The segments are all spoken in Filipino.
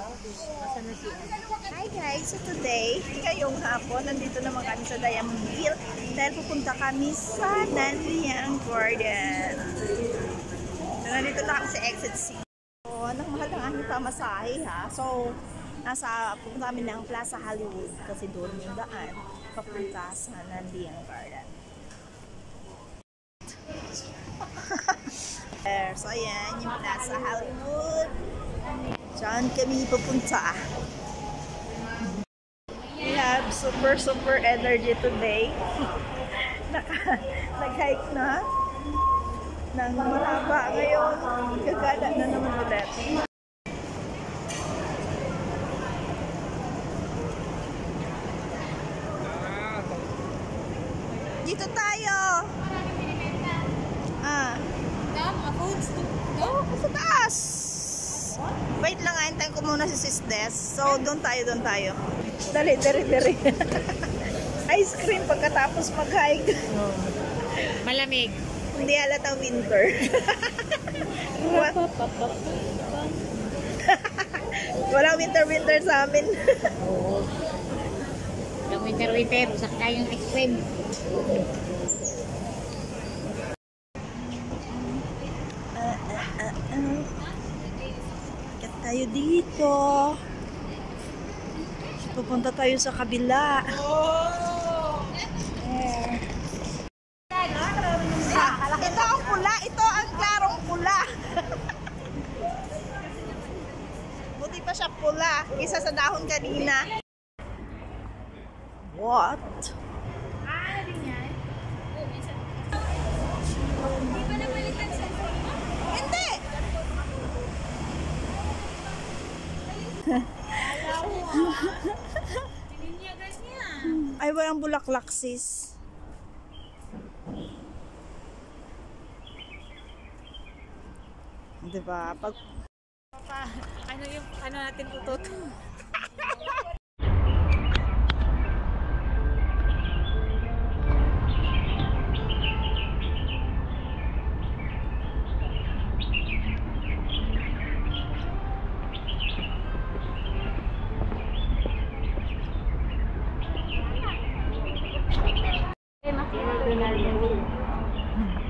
Hi guys, so today, ngayong hapon, nandito naman kami sa Diamondville dahil pupunta kami sa Nanyang Garden. So, nandito na kami sa Exit C. So, nagmahal ang aming pamasahe ha. So, nasa, pupunta kami ng Plaza Hollywood kasi doon yung daan papunta sa Nanyang Garden. So, ayan, yung Plaza Hollywood. Diyan kami pupunta. We have super, super energy today. Nag-hike na. Nang mahaba ngayon. Gagana na naman ulit. Dito tayo. Ah. Oh, sa taas. Wait lang, si Sis Des. So, doon tayo, doon tayo. Dali, dali, dali. Ice cream pagkatapos mag-hike. Malamig. Hindi halata winter. Wa- Walang winter-winter sa amin. Oo. Yung winter-winter, usak tayong ice cream. Ah, ah, ah, ah. Ikat tayo dito. Pupunta tayo sa kabila. Eh. Ah, ito ang pula. Ito ang klarong pula. Buti pa siya pula. Isa sa dahon kanina. What? Hindi! Ay, walang bulaklak, sis. Diba? Pag Pa, ano yung, ano natin tututo?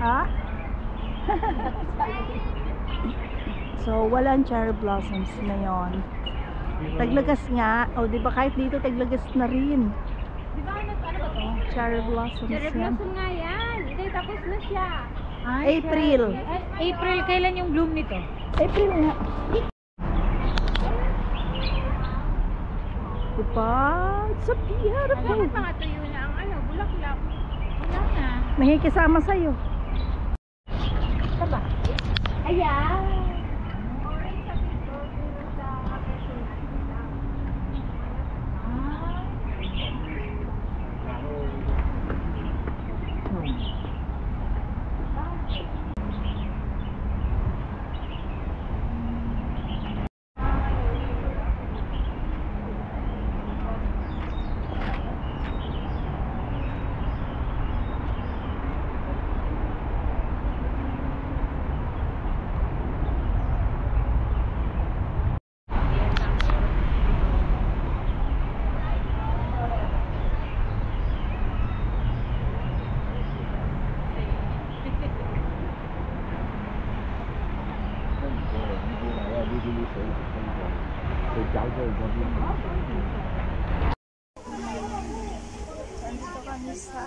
Ha? so, walang cherry blossoms ngayon. Taglagas nga. O, di ba kahit dito taglagas na rin. Di ba ano, ano ba to? Cherry blossoms Cherry yan. blossom nga yan. Hindi, tapos na siya. April. Eh, April, kailan yung bloom nito? April nga. Diba? It's so beautiful. Bakit mga tuyo na ang ano, bulaklak? Wala na. Mahikisama sa'yo. Taba. Ayan. Nandito kami sa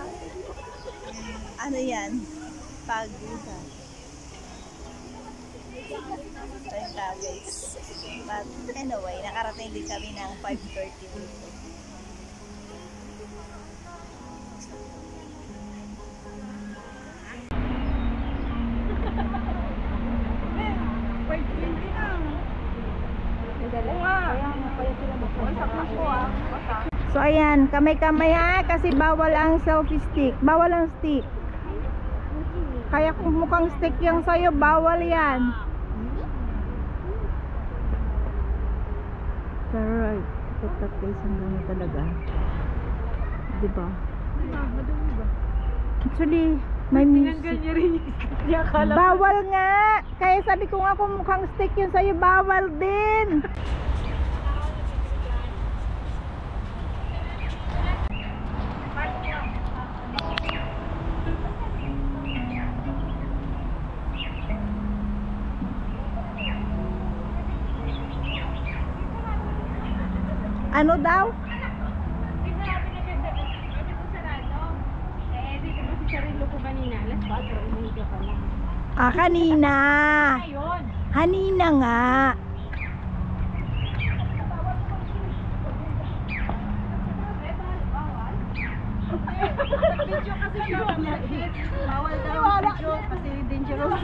ano yan? Paguda. So yun ka guys. But anyway, nakarating din kami ng 5.30 dito. So ayan, kamay-kamay ha kasi bawal ang selfie stick. Bawal ang stick. Kaya kung mukhang stick yung sa'yo, bawal yan. Pero right, ito place ang gano'n talaga. Diba? Actually, may music. niya rin yung Bawal nga! Kaya sabi ko nga kung mukhang stick yun sa'yo, bawal din! Ano daw? Eh, dito ba si Sarilo ko kanina? Alas 4, umahiga ka lang. Ah, kanina. Kanina nga. Video kasi siya. Bawal daw video kasi dangerous.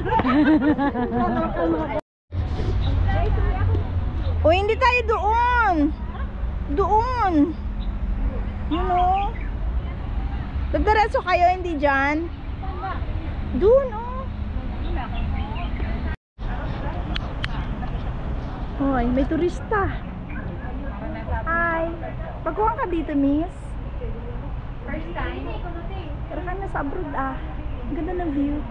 O hindi tayo doon. Doon. You know? Dadiretso kayo, hindi dyan? Doon, oh. Hoy, may turista. Hi. Pagkuhan ka dito, miss. First time? Pero ka nasa abroad, ah. Ang ganda ng view.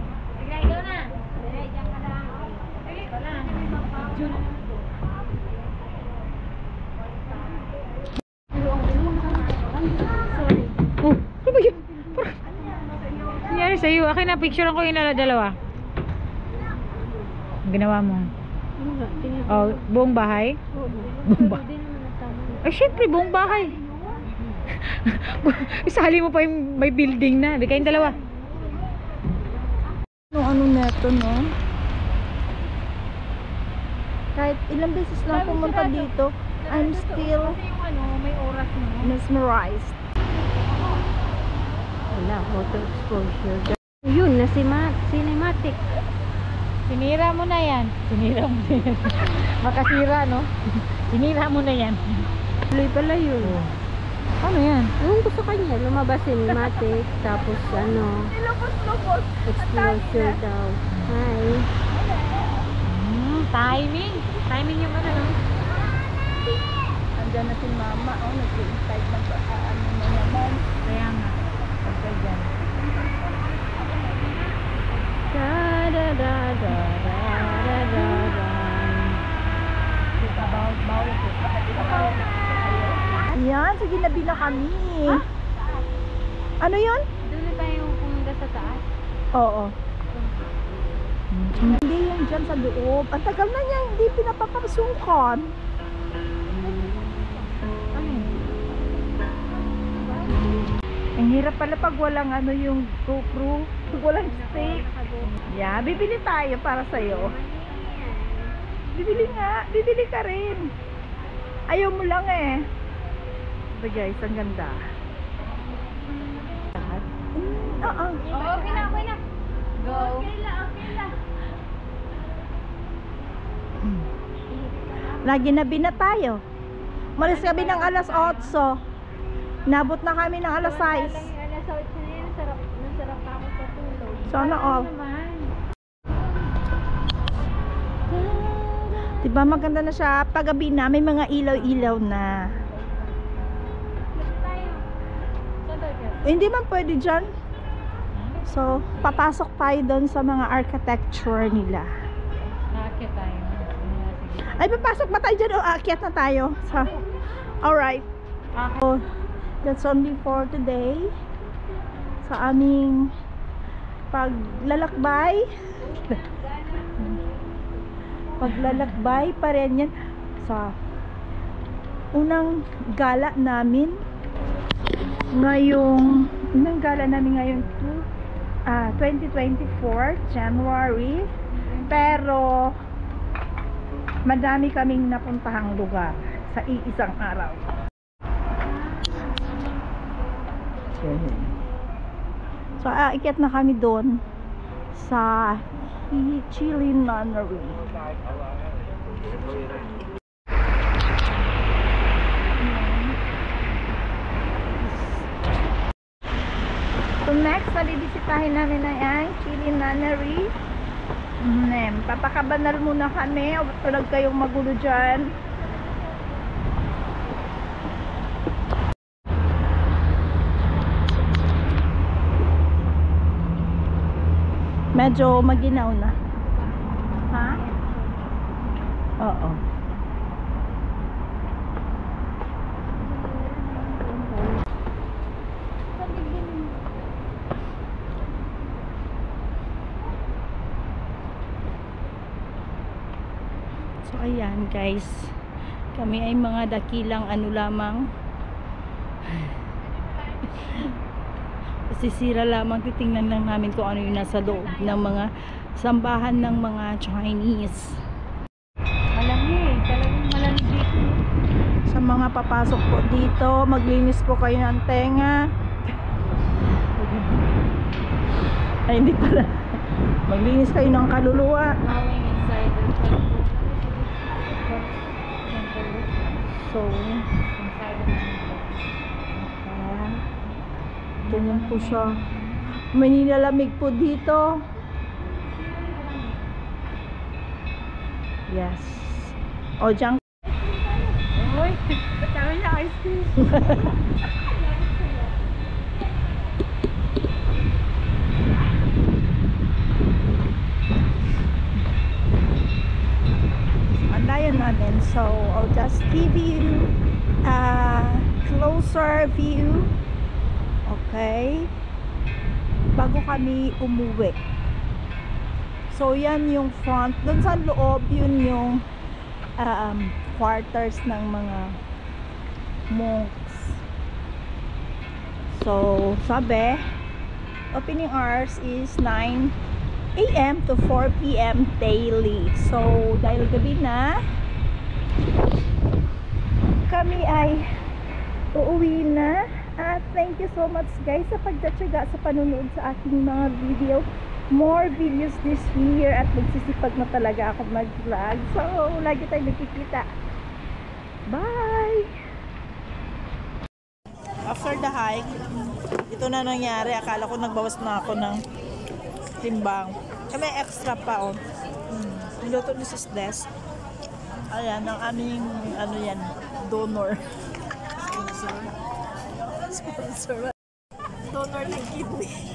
Bigay daw na. Bigay, dyan ka lang. Ito lang. Oh, ano ba yun? Nangyari sa'yo? Akin na, picture ko yung dalawa. Ginawa mo. Oh, buong bahay? Buong bahay. Ay, syempre, buong bahay. Isali mo pa yung may building na. Di kayong dalawa. Ano ano neto, no? Kahit ilang beses lang pumunta dito, I'm still ano, may oras mesmerized. Wala, photo exposure. Yun, na cinematic. Sinira mo na yan. Sinira mo na yan. Makasira, no? Sinira mo na yan. Tuloy pala yun. Ano yan? Ko sa kanya, lumabas cinematic, tapos ano, Lupos-lupos. exposure daw. Hi. Hmm, timing. Timing yung ano, no? Andiyan na si mama, oh, nag-i-inside ng uh, ano na naman. Kaya nga. Pagka dyan. Da da da da da da da da. Ayan, sa ginabi na kami. Ano yun? Doon tayo pumunta sa taas. Oo. Hindi yan dyan sa loob. Ang tagal na niya, hindi pinapapasukan. Ang hirap pala pag walang ano yung GoPro, walang stick. Yeah, bibili tayo para sa'yo. Bibili nga, bibili ka rin. Ayaw mo lang eh. Ito guys, ang ganda. Oo. Oo, okay na, okay na. Go. Lagi na bina tayo. Malis kami ng alas 8. Nabot na kami ng alas 6. Alas 8 na yan, sarap, nasarap ako sa tulog. Sana all. Diba maganda na siya? Paggabi na, may mga ilaw-ilaw na. hindi man pwede dyan. So, papasok tayo doon sa mga architecture nila. Nakakit tayo. Ay, papasok ba tayo dyan o aakyat na tayo? Sa... Alright. So, that's only for today. Sa aming paglalakbay. paglalakbay pa rin yan sa unang gala namin ngayong unang gala namin ngayon to ah 2024 January pero madami kaming napuntahang lugar sa iisang araw so aakyat na kami doon sa Hi- Chili Nunnery So next, malibisitahin namin na yan, Chili Nunnery. Mm, papakabanal muna kami. O tulag kayong magulo dyan. Medyo maginaw na. Ha? Oo. So ayan guys. Kami ay mga dakilang ano lamang. Sisira lamang, titingnan lang namin kung ano yung nasa loob ng mga sambahan ng mga Chinese. Malamig. Talagang malamig dito. Sa mga papasok po dito, maglinis po kayo ng tenga. Ay, hindi pala. Maglinis kayo ng kaluluwa. So, Inside the temple. ayan. Ganyan po siya. May nilalamig po dito. Yes. O, dyan. Uy, kami niya ice cream. Andayan namin. So, I'll just give you a closer view. Okay? Bago kami umuwi. So, yan yung front. Doon sa loob, yun yung um, quarters ng mga monks. So, sabi, opening hours is 9 a.m. to 4 p.m. daily. So, dahil gabi na, kami ay uuwi na. At thank you so much guys sa pagdatsaga sa panunood sa aking mga video. More videos this year at nagsisipag na talaga ako mag-vlog. So, lagi tayo nagkikita. Bye! After the hike, ito na nangyari. Akala ko nagbawas na ako ng timbang. Eh, may extra pa, oh. Hmm. Niluto ni Sis Des. Ayan, ang aming, ano yan, donor. Sponsor. Sponsor. Donor ng kidney.